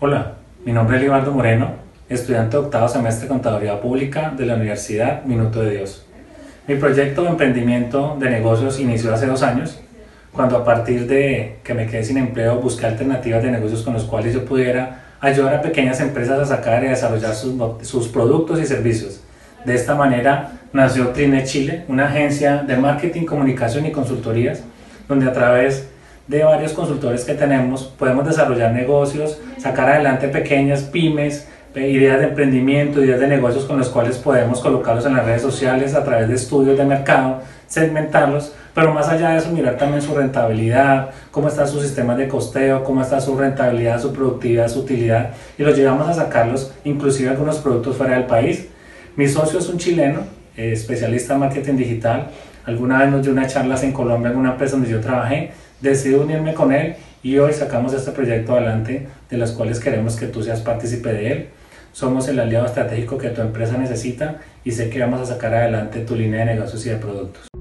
Hola, mi nombre es Libardo Moreno, estudiante de octavo semestre de Contaduría Pública de la Universidad Minuto de Dios. Mi proyecto de emprendimiento de negocios inició hace dos años, cuando a partir de que me quedé sin empleo busqué alternativas de negocios con los cuales yo pudiera ayudar a pequeñas empresas a sacar y desarrollar sus, sus productos y servicios. De esta manera nació Trine Chile, una agencia de marketing, comunicación y consultorías, donde a través de varios consultores que tenemos, podemos desarrollar negocios, sacar adelante pequeñas pymes, ideas de emprendimiento, ideas de negocios con los cuales podemos colocarlos en las redes sociales a través de estudios de mercado, segmentarlos, pero más allá de eso mirar también su rentabilidad, cómo está su sistema de costeo, cómo está su rentabilidad, su productividad, su utilidad y los llevamos a sacarlos inclusive algunos productos fuera del país. Mi socio es un chileno, eh, especialista en marketing digital, alguna vez nos dio unas charlas en Colombia en una empresa donde yo trabajé decidí unirme con él y hoy sacamos este proyecto adelante de los cuales queremos que tú seas partícipe de él. Somos el aliado estratégico que tu empresa necesita y sé que vamos a sacar adelante tu línea de negocios y de productos.